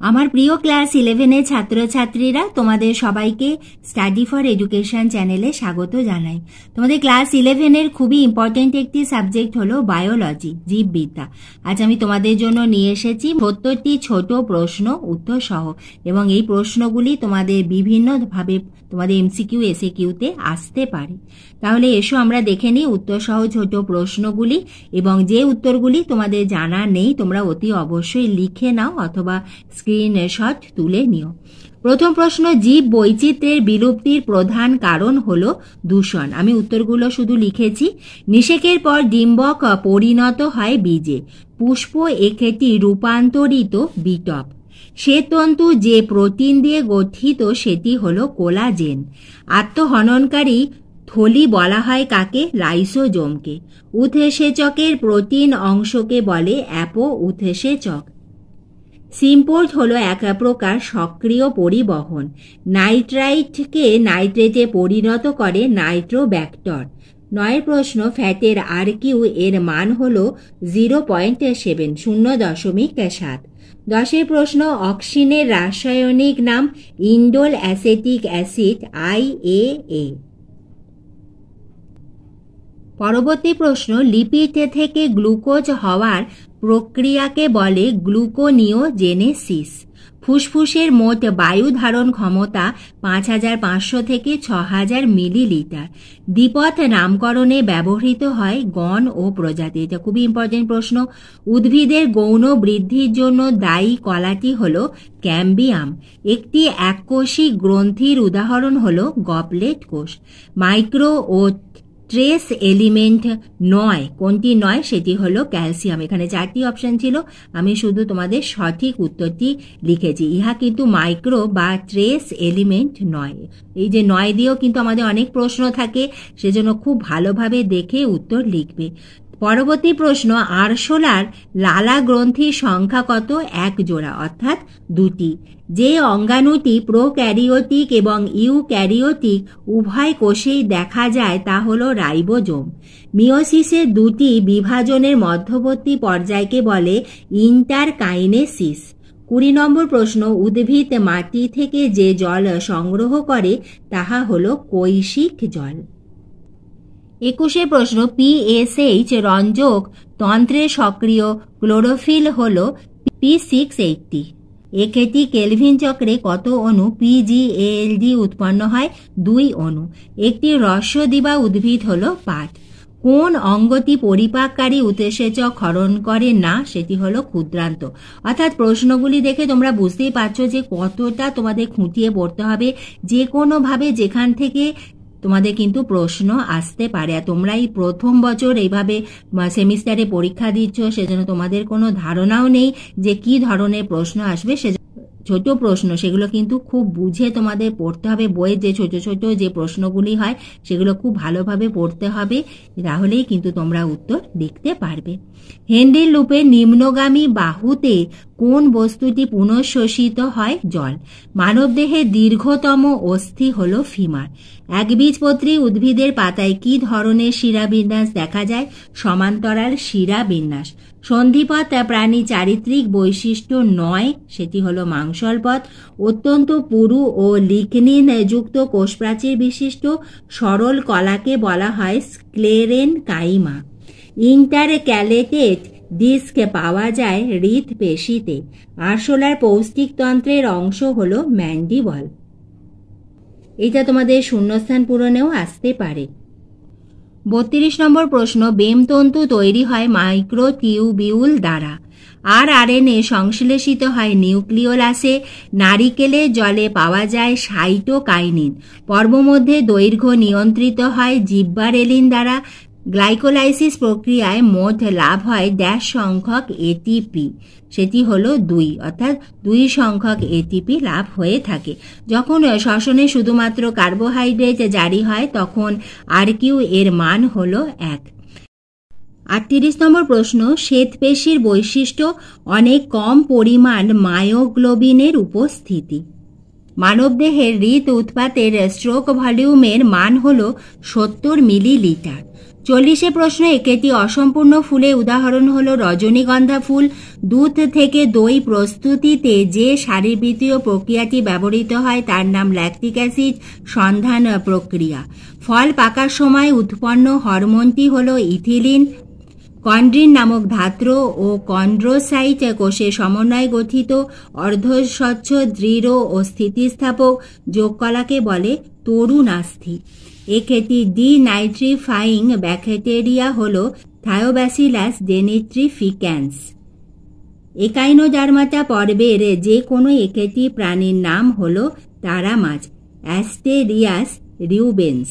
আমার প্রিয় ক্লাস ইলেভেনের ছাত্রছাত্রীরা তোমাদের সবাইকে স্টাডি ফর এডুকেশন চ্যানেলে স্বাগত জানাই। তোমাদের ক্লাস ইলেভেনের খুবই ইম্পর্টেন্ট একটি সাবজেক্ট হলো বায়োলজি জীববিদ্যা। আজ আমি তোমাদের জন্য নিয়ে এসেছি সত্তরটি ছোট প্রশ্ন উত্তর সহ এবং এই প্রশ্নগুলি তোমাদের বিভিন্নভাবে তোমাদের এমসিকিউ এসে কিউতে আসতে পারে। তাহলে এসো আমরা দেখে নিই উত্তর সহ ছোট প্রশ্নগুলি এবং যে উত্তরগুলি তোমাদের জানা নেই তোমরা অতি অবশ্যই লিখে নাও অথবা স্ক্রিনশট তুলে নিও। প্রথম প্রশ্ন, জীব বৈচিত্র্যের বিলুপ্তির প্রধান কারণ হল দূষণ। আমি উত্তরগুলো শুধু লিখেছি। নিষেকের পর ডিম্বক পরিণত হয় বীজে। পুষ্প একেটি রূপান্তরিত বিটপ। শ্বেততন্তু যে প্রোটিন দিয়ে গঠিত, সেটি হল কোলাজেন। আত্মহননকারী থলি বলা হয় কাকে? লাইসোজোমকে উৎসেচকের প্রোটিন অংশকে বলে অ্যাপো উৎসেচক সিম্পোর্ট হলো এক প্রকার সক্রিয় পরিবহন। নাইট্রাইটকে নাইট্রেটে পরিণত করে নাইট্রোব্যাক্টর নয় প্রশ্ন, ফ্যাটের আর কিউ এর মান হল জিরো পয়েন্ট সেভেন শূন্য দশমিক সাত। দশের প্রশ্ন, অক্সিনের রাসায়নিক নাম indole acetic acid I A A পরবর্তী প্রশ্ন, লিপিড থেকে গ্লুকোজ হওয়ার প্রক্রিয়াকে বলে গ্লুকোনিওজেনেসিস। ফুসফুসের মোট বায়ু ধারণ ক্ষমতা পাঁচ হাজার পাঁচশো থেকে ছ হাজার মিলিলিটার। দ্বিপথ নামকরণে ব্যবহৃত হয় গণ ও প্রজাতি। এটা খুবই ইম্পর্টেন্ট প্রশ্ন। উদ্ভিদের গৌণ বৃদ্ধির জন্য দায়ী কলাটি হল ক্যাম্বিয়াম। একটি এককোষী গ্রন্থির উদাহরণ হল গপলেট কোষ। মাইক্রো ও ট্রেস এলিমেন্ট নয়, কোনটি নয় সেটি হলো ক্যালসিয়াম এখানে চারটি অপশন ছিল। আমি শুধু তোমাদের সঠিক উত্তরটি লিখেছি। ইহা কিন্তু মাইক্রো বা ট্রেস এলিমেন্ট নয়। এই যে নয় দিয়েও কিন্তু আমাদের অনেক প্রশ্ন থাকে, সেজন্য খুব ভালোভাবে দেখে উত্তর লিখবে। পরবর্তী প্রশ্ন আরশোলার লালা গ্রন্থির সংখ্যা কত? এক জোড়া, অর্থাৎ দুটি। যে অঙ্গাণুটি প্রোক্যারিওটিক এবং ইউক্যারিওটিক উভয় কোষেই দেখা যায়, তা হল রাইবোজোম। মিওসিসের দুটি বিভাজনের মধ্যবর্তী পর্যায়কে বলে ইন্টারকাইনেসিস। কুড়ি নম্বর প্রশ্ন, উদ্ভিদ মাটি থেকে যে জল সংগ্রহ করে, তাহা হল কৈশিক জল। একুশে প্রশ্ন পিএসএইচ রঞ্জক তন্ত্রে সক্রিয়, ক্লোরোফিল হল পি সিক্স এইটটি এক্ষেত্রে কেলভিন চক্রে কত অণু পিজিএলডি উৎপন্ন হয়? দুই অণু। একটি রস্যদিবা উদ্ভিদ হল পাট। কোন অঙ্গটি পরিপাককারী উৎসেচক ক্ষরণ করে না, সেটি হলো ক্ষুদ্রান্ত। অর্থাৎ প্রশ্নগুলি দেখে তোমরা বুঝতেই পারছ যে কতটা তোমাদের খুঁটিয়ে পড়তে হবে যে কোনোভাবে যেখান থেকে তোমাদের কিন্তু প্রশ্ন আসতে পারে। আর তোমরা এই প্রথম বছর এইভাবে সেমিস্টারে পরীক্ষা দিচ্ছ, সেজন্য তোমাদের কোনো ধারণাও নেই যে কি ধরনের প্রশ্ন আসবে সে ছোট প্রশ্ন, সেগুলো কিন্তু খুব বুঝে তোমাদের পড়তে হবে। বইয়ের যে ছোট ছোট যে প্রশ্নগুলি হয়, সেগুলো খুব ভালোভাবে পড়তে হবে, তাহলেই কিন্তু তোমরা উত্তর লিখতে পারবে। হেন্ডেল লুপের নিম্নগামী বাহুতে কোন বস্তুটি পুনঃশোষিত হয়? জল। মানবদেহের দীর্ঘতম অস্থি হল ফিমার। একবীজপত্রী উদ্ভিদের পাতায় কি ধরনের শিরাবিন্যাস দেখা যায়? সমান্তরাল শিরাবিন্যাস। সন্ধিপথ তা প্রাণী চারিত্রিক বৈশিষ্ট্য নয়, সেটি হল মাংসলপথ, অত্যন্ত পুরু ও লিকনিন যুক্ত কোষপ্রাচীর বিশিষ্ট সরল কলাকে বলা হয় sclerenchyma. Inter intercalated disc পাওয়া যায় হৃদ পেশিতে। আরশোলার পৌষ্টিকতন্ত্রের অংশ হল ম্যান্ডিবল। এটা তোমাদের শূন্যস্থান পূরণেও আসতে পারে। বত্রিশ নম্বর প্রশ্ন, বেমতন্তু তৈরি হয় মাইক্রোটিউবিউল দ্বারা। আর আরএনএ সংশ্লেষিত হয় নিউক্লিওলাসে নারিকেলের জলে পাওয়া যায় সাইটোকাইনিন। পর্বমধ্যে দৈর্ঘ্য নিয়ন্ত্রিত হয় জিব্বারেলিন দ্বারা গ্লাইকোলাইসিস প্রক্রিয়ায় মোট লাভ হয় ড্যাশ সংখ্যক এটিপি সেটি হলো দুই, অর্থাৎ দুই সংখ্যক এটিপি লাভ হয়ে থাকে। যখন শ্বসনে শুধুমাত্র কার্বোহাইড্রেট জারি হয়, তখন আর কিউ এর মান হল এক। আটত্রিশ নম্বর প্রশ্ন, শ্বেতপেশির বৈশিষ্ট্য অনেক কম পরিমাণ মায়োগ্লোবিনের উপস্থিতি। মানবদেহের হৃদ উৎপাতের স্ট্রোক ভলিউমের মান হল সত্তর মিলিলিটার। চল্লিশে প্রশ্ন একটি অসম্পূর্ণ ফুলের উদাহরণ হল রজনীগন্ধা ফুল। দুধ থেকে দই প্রস্তুতিতে যে শারীরবৃত্তীয় প্রক্রিয়াটি ব্যবহৃত হয় তার নাম ল্যাকটিক অ্যাসিড সন্ধান প্রক্রিয়া। ফল পাকার সময় উৎপন্ন হরমোনটি হল ইথিলিন। কন্ড্রিন নামক ধাত্র ও কন্ড্রোসাইট কোষের সমন্বয়ে গঠিত অর্ধস্বচ্ছ, দৃঢ় ও স্থিতিস্থাপক যোগকলাকে বলে তরুণাস্থি। এক্ষেত্রে ডি নাইট্রিফাইং ব্যাকটেরিয়া হল থায়োব্যাসিলাস ডেনিট্রিফিক্যান্স একাইনোডার্মাটা পর্বের যে কোনো একটি প্রাণীর নাম হল তারা মাছ অ্যাস্টেরিয়াস রিউবেন্স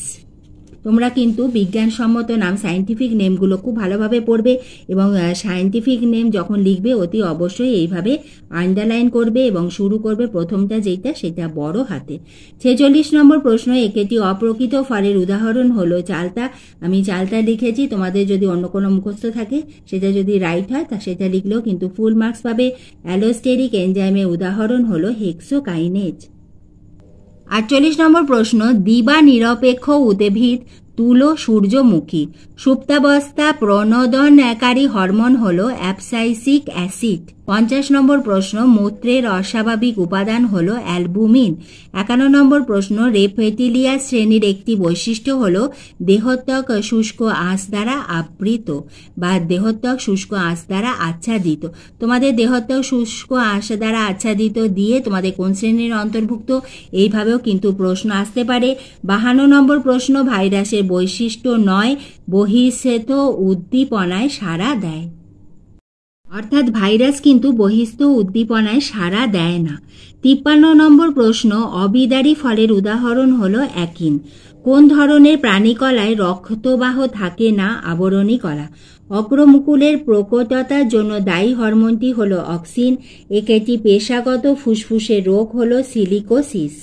তোমরা কিন্তু বিজ্ঞানসম্মত নাম সায়েন্টিফিক নেমগুলো খুব ভালোভাবে পড়বে এবং সায়েন্টিফিক নেম যখন লিখবে, অতি অবশ্যই এইভাবে আন্ডারলাইন করবে এবং শুরু করবে প্রথমটা যেটা সেটা বড় হাতে। ছেচল্লিশ নম্বর প্রশ্ন, একটি অপ্রকৃত ফলের উদাহরণ হলো চালতা। আমি চালতা লিখেছি, তোমাদের যদি অন্য কোনো মুখস্থ থাকে, সেটা যদি রাইট হয়, তা সেটা লিখলেও কিন্তু ফুল মার্কস পাবে। অ্যালোস্টেরিক এনজাইমের উদাহরণ হলো হেক্সোকাইনেজ আটচল্লিশ নম্বর প্রশ্ন দিবা নিরপেক্ষ উদ্ভিদ তুলো সূর্যমুখী। সুপ্তাবস্থা প্রণোদনকারী হরমোন হল অ্যাপসাইসিক অ্যাসিড। পঞ্চাশ নম্বর প্রশ্ন, মূত্রের অস্বাভাবিক উপাদান হল অ্যালবুমিন। একান্ন নম্বর প্রশ্ন, রেফেটিলিয়া শ্রেণির একটি বৈশিষ্ট্য হল দেহত্বক শুষ্ক আঁশ দ্বারা আবৃত বা দেহত্বক শুষ্ক আঁশ দ্বারা আচ্ছাদিত। তোমাদের দেহত্বক শুষ্ক আঁশ দ্বারা আচ্ছাদিত দিয়ে তোমাদের কোন শ্রেণির অন্তর্ভুক্ত? এইভাবেও কিন্তু প্রশ্ন আসতে পারে। বাহান্ন নম্বর প্রশ্ন, ভাইরাসের বৈশিষ্ট্য নয়, বহিঃস্থ উদ্দীপনায় সাড়া দেয়। অর্থাৎ ভাইরাস কিন্তু বহিস্থ উদ্দীপনায় সাড়া দেয় না। তিপ্পান্ন নম্বর প্রশ্ন, অবিদারী ফলের উদাহরণ হল একিন কোন ধরনের প্রাণীকলায় রক্তবাহ থাকে না আবরণী কলা? অগ্রমুকুলের প্রকটতার জন্য দায়ী হরমোনটি হল অক্সিন একটি পেশাগত ফুসফুসের রোগ হল সিলিকোসিস।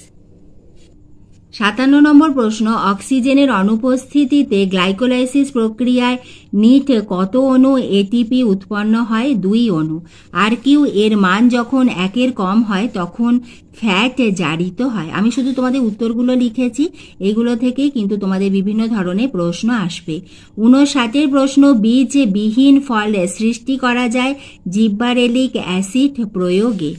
সাতান্ন নম্বর প্রশ্ন, অক্সিজেনের অনুপস্থিতিতে গ্লাইকোলাইসিস প্রক্রিয়ায় নিট কত অণু এটিপি উৎপন্ন হয়? দুই অণু। আর কিউ এর মান যখন একের কম হয়, তখন ফ্যাট জারিত হয়। আমি শুধু তোমাদের উত্তরগুলো লিখেছি, এগুলো থেকেই কিন্তু তোমাদের বিভিন্ন ধরনের প্রশ্ন আসবে। উনষাটের প্রশ্ন বীজ বিহীন ফল সৃষ্টি করা যায় জিব্বারেলিক অ্যাসিড প্রয়োগে।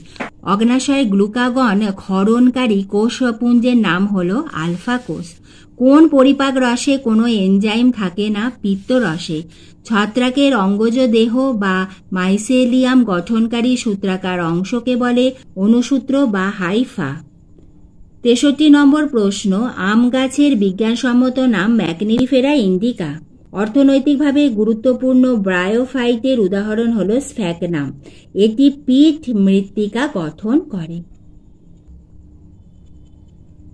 অগ্নাশয় গ্লুকাগন ক্ষরণকারী কোষপুঞ্জের নাম হল আলফা কোষ। কোন পরিপাক রসে কোনো এনজাইম থাকে না? পিত্ত রসে। ছত্রাকের অঙ্গজ দেহ বা মাইসেলিয়াম গঠনকারী সূত্রাকার অংশকে বলে অনুসূত্র বা হাইফা। তেষট্টি নম্বর প্রশ্ন, আম গাছের বিজ্ঞানসম্মত নাম ম্যাগনিফেরা ইন্ডিকা। অর্থনৈতিকভাবে গুরুত্বপূর্ণ ব্রায়োফাইটের উদাহরণ হল স্ফ্যাকনাম এটি পিঠ মৃত্তিকা গঠন করে।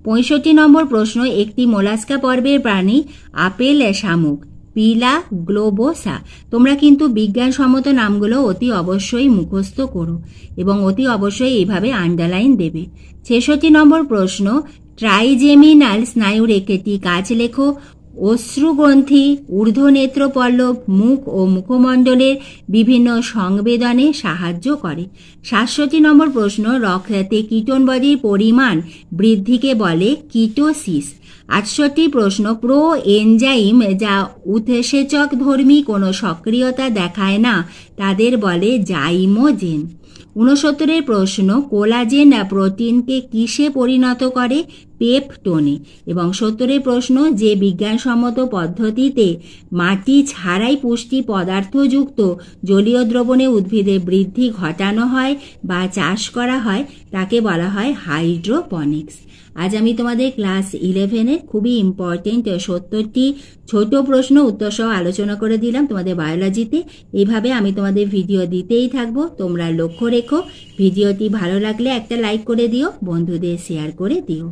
পঁয়ষট্টি নম্বর প্রশ্ন, একটি মোলাস্কা পর্বের প্রাণী আপেল শামুক, পিলা গ্লোবোসা। তোমরা কিন্তু বিজ্ঞানসম্মত নামগুলো অতি অবশ্যই মুখস্থ করো এবং অতি অবশ্যই এইভাবে আন্ডারলাইন দেবে। ছেষট্টি নম্বর প্রশ্ন, ট্রাইজেমিনাল স্নায়ুর একটি কাজ লেখো অশ্রুগ্রন্থি ঊর্ধ্বনেত্রপল্লব, মুখ ও মুখমণ্ডলের বিভিন্ন সংবেদনে সাহায্য করে। সাতষট্টি নম্বর প্রশ্ন, রক্তে কীটনবজির পরিমাণ বৃদ্ধিকে বলে কিটোসিস। আটষট্টি প্রশ্ন প্রো এনজাইম যা উৎসেচক ধর্মী কোনো সক্রিয়তা দেখায় না, তাদের বলে জাইমোজেন। ঊনসত্তরের প্রশ্ন, কোলাজেন প্রোটিনকে কিসে পরিণত করে? পেপটোনে এবং সত্তরের প্রশ্ন, যে বিজ্ঞানসম্মত পদ্ধতিতে মাটি ছাড়াই পুষ্টি পদার্থযুক্ত জলীয় দ্রবণে উদ্ভিদের বৃদ্ধি ঘটানো হয় বা চাষ করা হয়, তাকে বলা হয় হাইড্রোপনিক্স। আজ আমি তোমাদের ক্লাস ইলেভেনের খুবই ইম্পর্টেন্ট সত্তরটি ছোট প্রশ্ন উত্তর সহ আলোচনা করে দিলাম তোমাদের বায়োলজিতে এইভাবে আমি তোমাদের ভিডিও দিতেই থাকব। তোমরা লক্ষ্য রেখো। ভিডিওটি ভালো লাগলে একটা লাইক করে দিও, বন্ধুদের শেয়ার করে দিও।